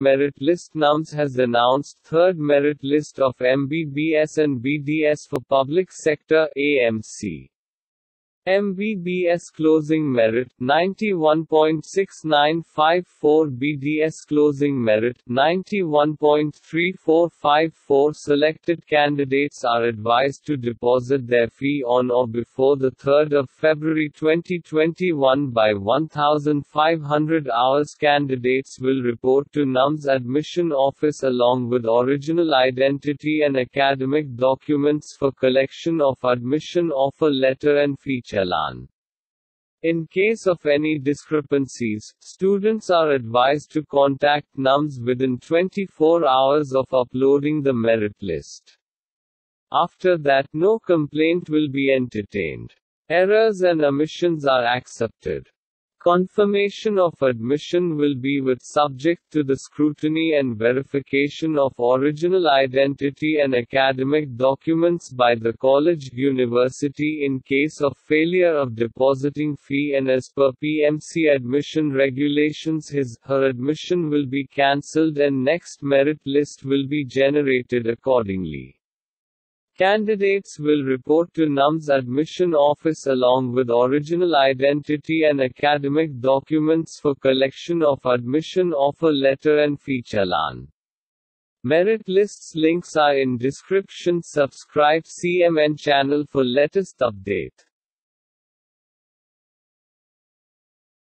Merit List NUMS has announced third merit list of MBBS and BDS for public sector AMC. MBBS closing merit 91.6954 BDS closing merit 91.3454 selected candidates are advised to deposit their fee on or before the 3rd of February 2021 by 1500 hours. Candidates will report to NUMS admission office along with original identity and academic documents for collection of admission offer letter and feature in case of any discrepancies, students are advised to contact NUMS within 24 hours of uploading the merit list. After that, no complaint will be entertained. Errors and omissions are accepted. Confirmation of admission will be with subject to the scrutiny and verification of original identity and academic documents by the college university in case of failure of depositing fee and as per PMC admission regulations his her admission will be cancelled and next merit list will be generated accordingly. Candidates will report to NUMS admission office along with original identity and academic documents for collection of admission offer letter and fee challan. Merit lists links are in description subscribe CMN channel for latest update.